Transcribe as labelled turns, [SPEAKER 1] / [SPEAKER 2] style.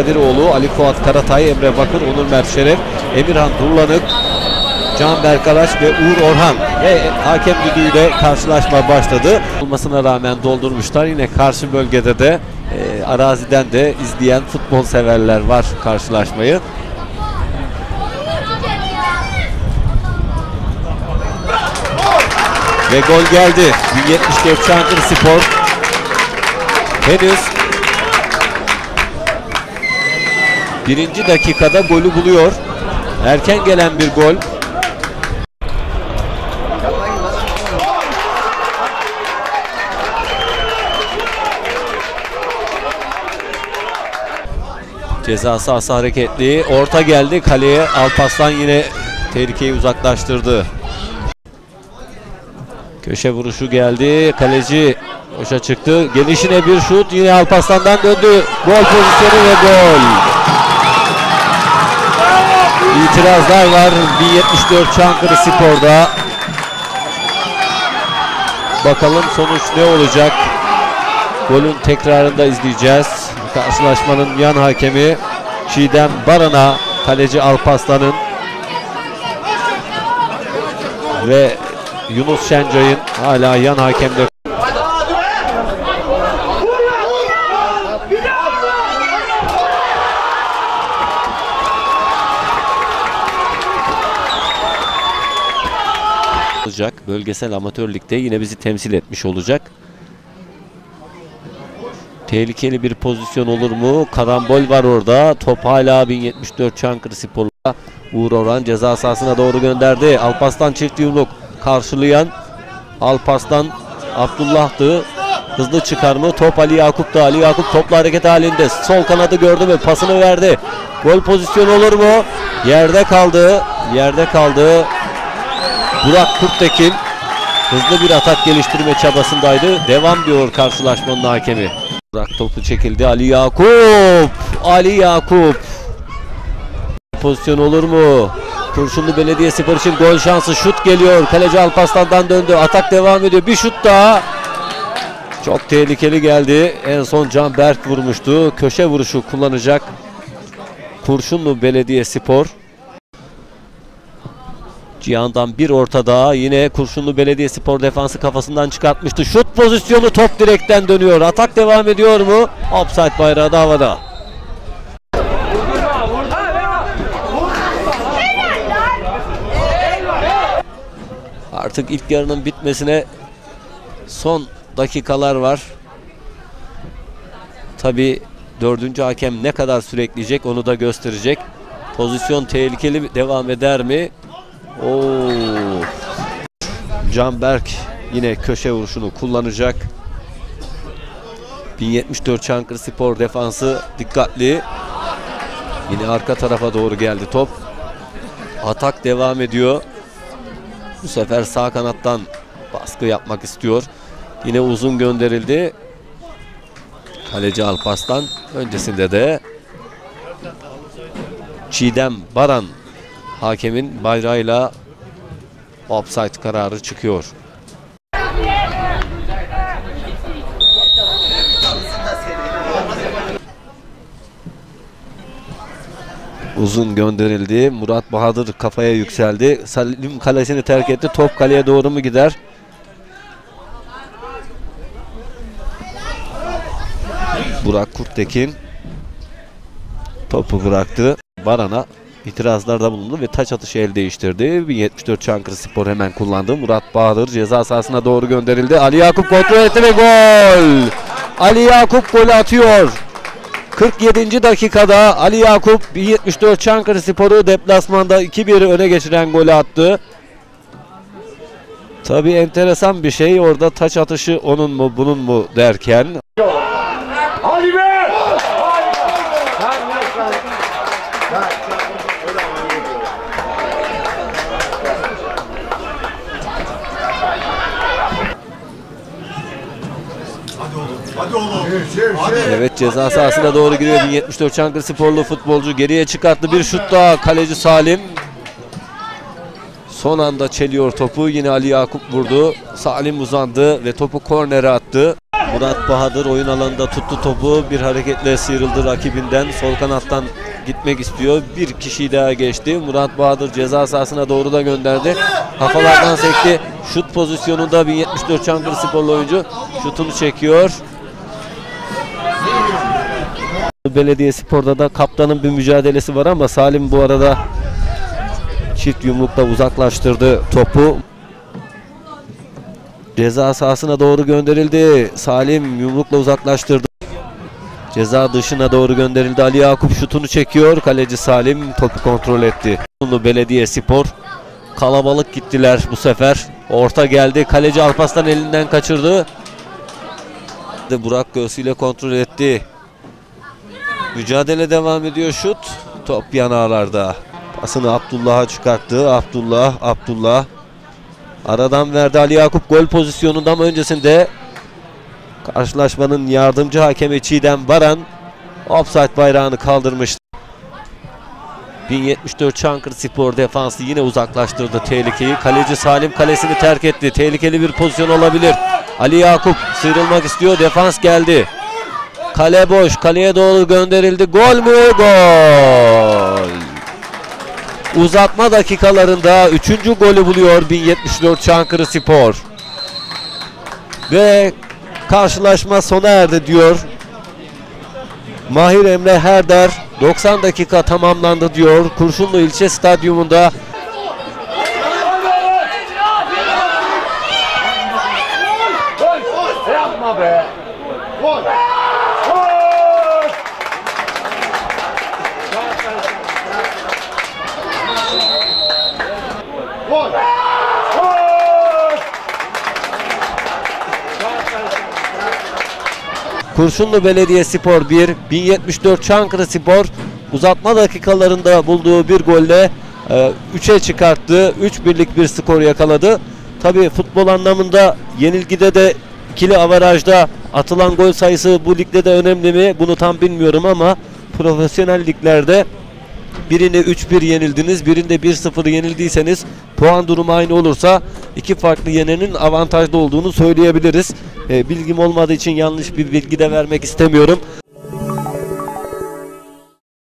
[SPEAKER 1] Kadiroğlu, Ali Fuat Karatay, Emre Bakır, Onur Mert Şeref, Emirhan Durlanık, Can Berkalaş ve Uğur Orhan ve hakem düdüğüyle karşılaşma başladı. Olmasına rağmen doldurmuşlar. Yine karşı bölgede de e, araziden de izleyen futbol severler var karşılaşmayı. Ve gol geldi. 174 Çankırı Spor. Henüz birinci dakikada golü buluyor. Erken gelen bir gol. Ceza sahası hareketli. Orta geldi kaleye. Alpaslan yine tehlikeyi uzaklaştırdı. Köşe vuruşu geldi. Kaleci boşa çıktı. Gelişine bir şut. Yine Alpaslan'dan döndü. Gol pozisyonu ve gol. İtirazlar var. 174 Çankırı Spor'da. Bakalım sonuç ne olacak? Golün tekrarında izleyeceğiz. Karşılaşmanın yan hakemi Çiğdem Baran'a kaleci Alpaslan'ın ve Yunus Şencay'ın hala yan hakemde olacak. Bölgesel amatör ligde yine bizi temsil etmiş olacak. Tehlikeli bir pozisyon olur mu? Karambol var orada. Top hala 1074 Çankırı Spor'la. Uğur Orhan ceza sahasına doğru gönderdi. Alpaslan çift yumruk karşılayan Alpaslan Abdullah'tı. Hızlı çıkar mı? Top Ali Yakup'ta. Ali Yakup topla hareket halinde. Sol kanadı gördü ve pasını verdi. Gol pozisyonu olur mu? Yerde kaldı. Yerde kaldı. Burak Kurttekin hızlı bir atak geliştirme çabasındaydı. Devam diyor karşılaşmanın hakemi. Burak topu çekildi. Ali Yakup. Ali Yakup. Pozisyon olur mu? Kurşunlu Belediyespor için gol şansı. Şut geliyor. Kaleci Alpaslan'dan döndü. Atak devam ediyor. Bir şut daha. Çok tehlikeli geldi. En son Can Berk vurmuştu. Köşe vuruşu kullanacak. Kurşunlu Belediyespor. Cihan'dan bir orta daha yine Kurşunlu Belediyespor defansı kafasından çıkartmıştı. Şut pozisyonu top direkten dönüyor. Atak devam ediyor mu? Offside bayrağı da havada. Artık ilk yarının bitmesine son dakikalar var. Tabi dördüncü hakem ne kadar sürekleyecek onu da gösterecek. Pozisyon tehlikeli devam eder mi? Oo. Canberk yine köşe vuruşunu kullanacak. 1074 Çankırı Spor defansı dikkatli. Yine arka tarafa doğru geldi top. Atak devam ediyor. Bu sefer sağ kanattan baskı yapmak istiyor. Yine uzun gönderildi. Kaleci Alpaslan öncesinde de Çiğdem Baran hakemin bayrağıyla offside kararı çıkıyor. Uzun gönderildi. Murat Bahadır kafaya yükseldi. Salim kalesini terk etti. Top kaleye doğru mu gider? Burak Kurttekin topu bıraktı. Baran'a itirazlarda bulundu ve taç atışı el değiştirdi. 74 Çankırı Spor hemen kullandı. Murat Bahadır ceza sahasına doğru gönderildi. Ali Yakup kontrol etti ve gol! Ali Yakup golü atıyor. 47. dakikada Ali Yakup 74 Çankırı Spor'u deplasmanda 2-1 öne geçiren golü attı. Tabii enteresan bir şey orada taç atışı onun mu bunun mu derken Evet ceza sahasına doğru giriyor 1074 Çankırı Sporlu futbolcu geriye çıkarttı bir şut daha kaleci Salim son anda çeliyor topu yine Ali Yakup vurdu Salim uzandı ve topu kornere attı Murat Bahadır oyun alanında tuttu topu. Bir hareketle sıyrıldı rakibinden. Sol kanattan gitmek istiyor. Bir kişi daha geçti. Murat Bahadır ceza sahasına doğru da gönderdi. Kafalardan sekti. Şut pozisyonunda 1074 Çankırı sporlu oyuncu şutunu çekiyor. Belediye Spor'da da kaptanın bir mücadelesi var ama Salim bu arada çift yumrukla uzaklaştırdı topu. Ceza sahasına doğru gönderildi. Salim yumrukla uzaklaştırdı. Ceza dışına doğru gönderildi. Ali Yakup şutunu çekiyor. Kaleci Salim topu kontrol etti. Belediye Spor kalabalık gittiler bu sefer. Orta geldi. Kaleci Alpaslan elinden kaçırdı. Burak göğsüyle kontrol etti. Mücadele devam ediyor şut. Top yanağlarda. Pasını Abdullah'a çıkarttı. Abdullah, Abdullah. Aradan verdi Ali Yakup gol pozisyonunda ama öncesinde karşılaşmanın yardımcı hakemi Çiğdem Baran offside bayrağını kaldırmıştı. 1074 Çankırı Spor defansı yine uzaklaştırdı tehlikeyi. Kaleci Salim kalesini terk etti. Tehlikeli bir pozisyon olabilir. Ali Yakup sıyrılmak istiyor. Defans geldi. Kale boş. Kaleye doğru gönderildi. Gol mü? Gol. Uzatma dakikalarında 3. golü buluyor 1074 Çankırı Spor. Ve karşılaşma sona erdi diyor. Mahir Emre Herder 90 dakika tamamlandı diyor. Kurşunlu ilçe stadyumunda!
[SPEAKER 2] Yapma be! Gol!
[SPEAKER 1] Kurşunlu Belediye Spor 1, 1074 Çankırı Spor uzatma dakikalarında bulduğu bir golle 3'e çıkarttı. 3 birlik bir skor yakaladı. Tabii futbol anlamında yenilgide de ikili avarajda atılan gol sayısı bu ligde de önemli mi? Bunu tam bilmiyorum ama profesyonel liglerde Birini 3-1 yenildiniz, birinde 1-0 yenildiyseniz puan durumu aynı olursa iki farklı yenenin avantajlı olduğunu söyleyebiliriz. E, bilgim olmadığı için yanlış bir bilgi de vermek istemiyorum.